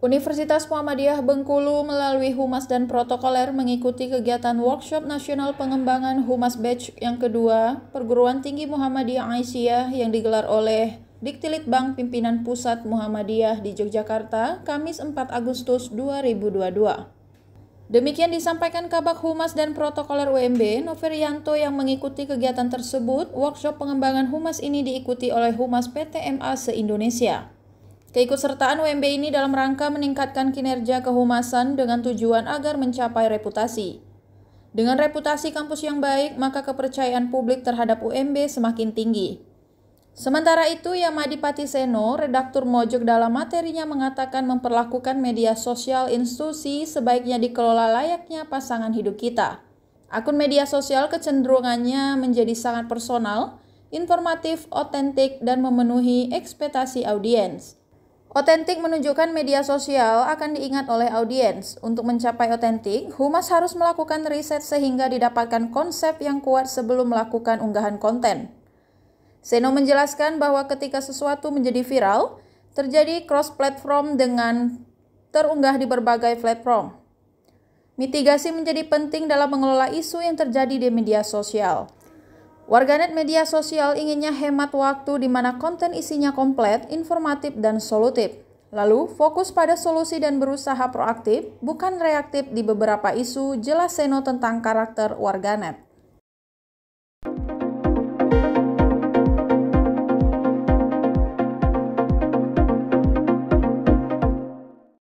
Universitas Muhammadiyah Bengkulu melalui Humas dan Protokoler mengikuti kegiatan workshop nasional pengembangan Humas Batch yang kedua Perguruan Tinggi Muhammadiyah Aisyah yang digelar oleh Diktilitbang Pimpinan Pusat Muhammadiyah di Yogyakarta, Kamis 4 Agustus 2022. Demikian disampaikan Kabak Humas dan Protokoler UMB, Noverianto yang mengikuti kegiatan tersebut. Workshop pengembangan humas ini diikuti oleh Humas PTMA se-Indonesia. Keikutsertaan UMB ini dalam rangka meningkatkan kinerja kehumasan dengan tujuan agar mencapai reputasi. Dengan reputasi kampus yang baik, maka kepercayaan publik terhadap UMB semakin tinggi. Sementara itu, Yamadipati Seno, redaktur Mojok dalam materinya mengatakan memperlakukan media sosial institusi sebaiknya dikelola layaknya pasangan hidup kita. Akun media sosial kecenderungannya menjadi sangat personal, informatif, otentik, dan memenuhi ekspektasi audiens. Otentik menunjukkan media sosial akan diingat oleh audiens. Untuk mencapai otentik, Humas harus melakukan riset sehingga didapatkan konsep yang kuat sebelum melakukan unggahan konten. Seno menjelaskan bahwa ketika sesuatu menjadi viral, terjadi cross-platform dengan terunggah di berbagai platform. Mitigasi menjadi penting dalam mengelola isu yang terjadi di media sosial. Warganet media sosial inginnya hemat waktu di mana konten isinya komplit, informatif, dan solutif. Lalu, fokus pada solusi dan berusaha proaktif, bukan reaktif di beberapa isu, jelas Seno tentang karakter warganet.